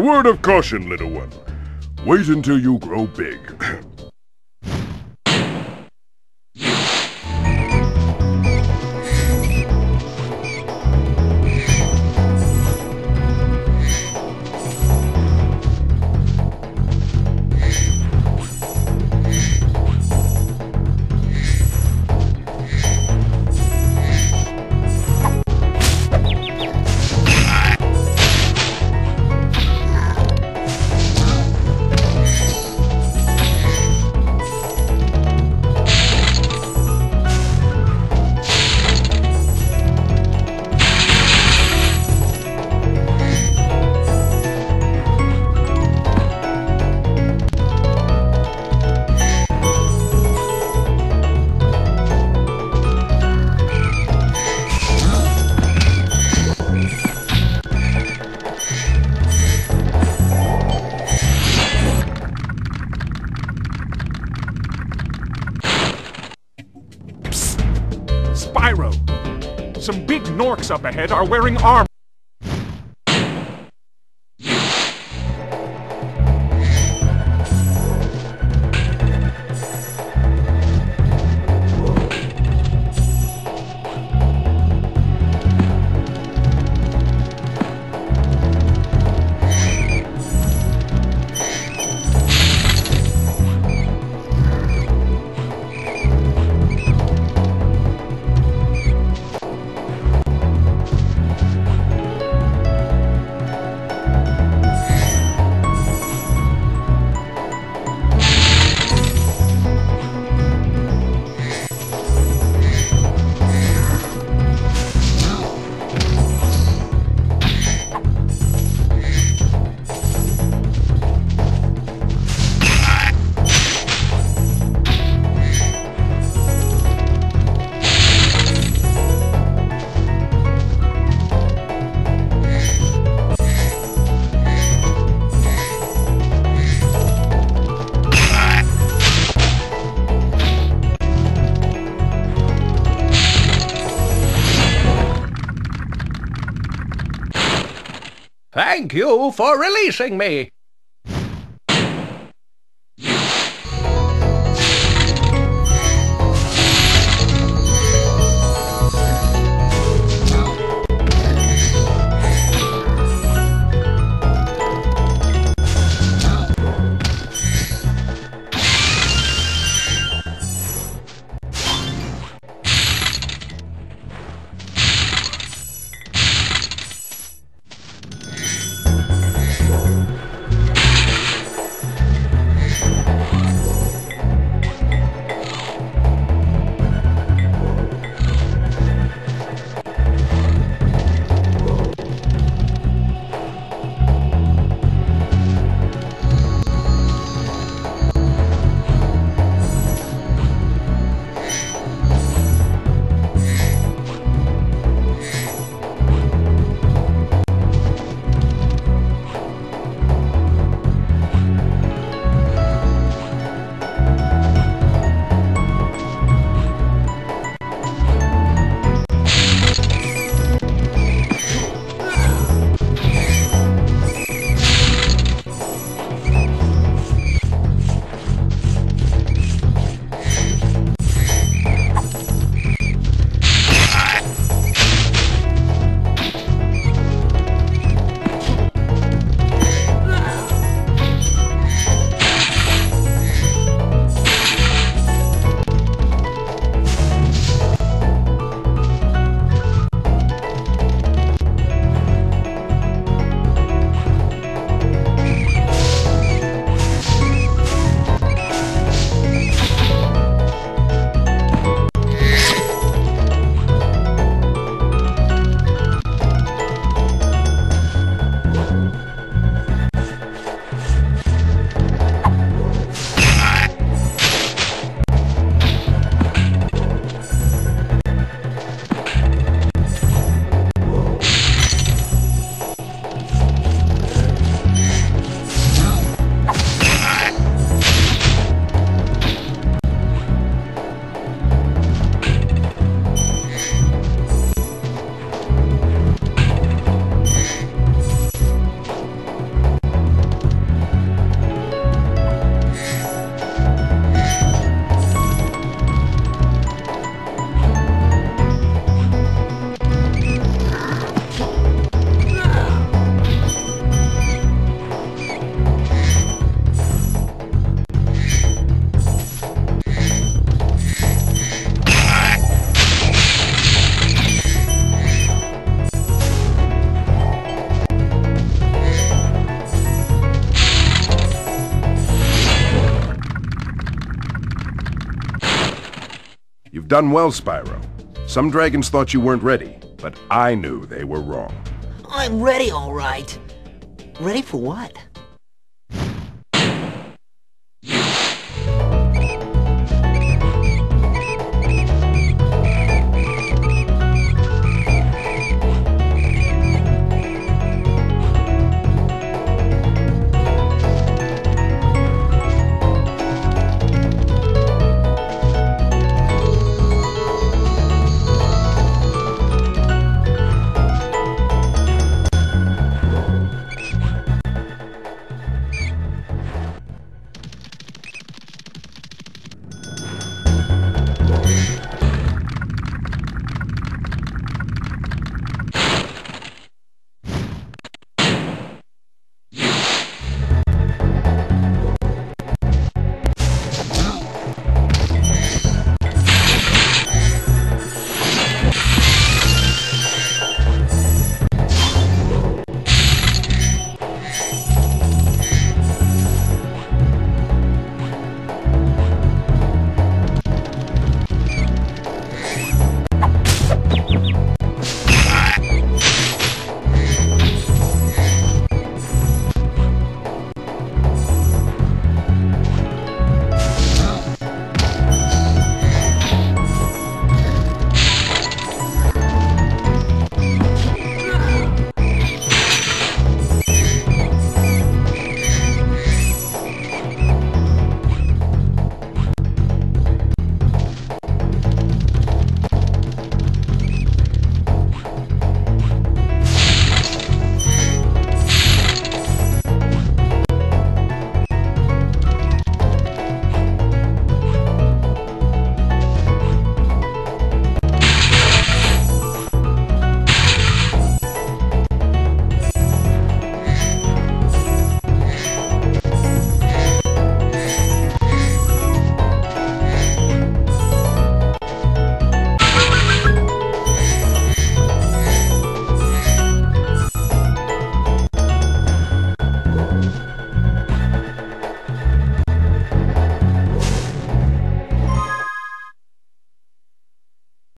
word of caution, little one. Wait until you grow big. Spyro! Some big Gnorcs up ahead are wearing armor. Thank you for releasing me. You've done well, Spyro. Some dragons thought you weren't ready, but I knew they were wrong. I'm ready, all right. Ready for what?